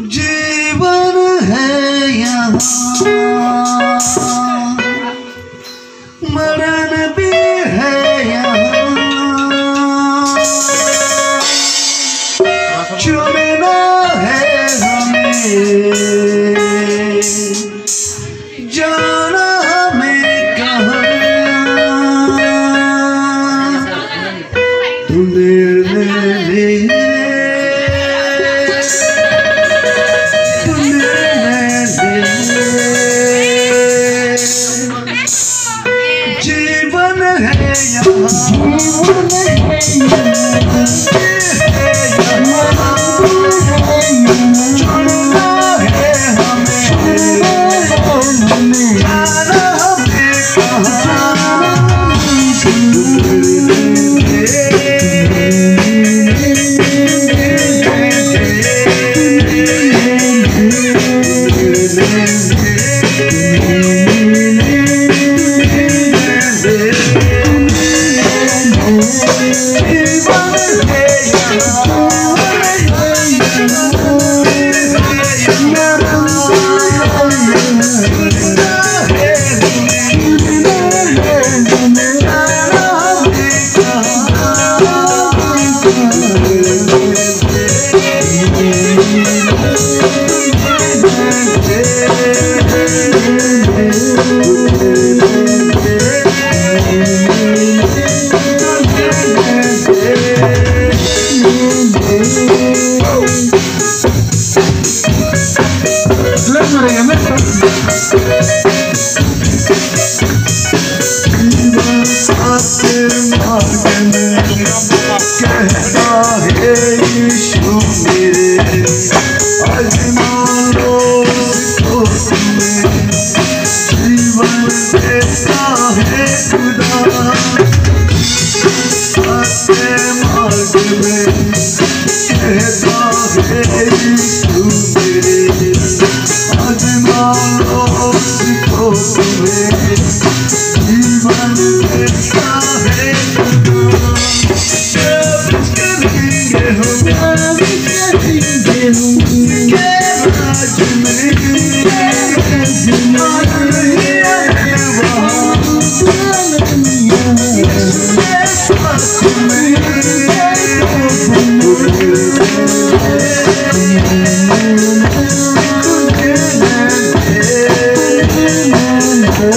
जीवन है यहाँ। मरण भी है यहाँ। चुनना है हमें। जाना He would make me.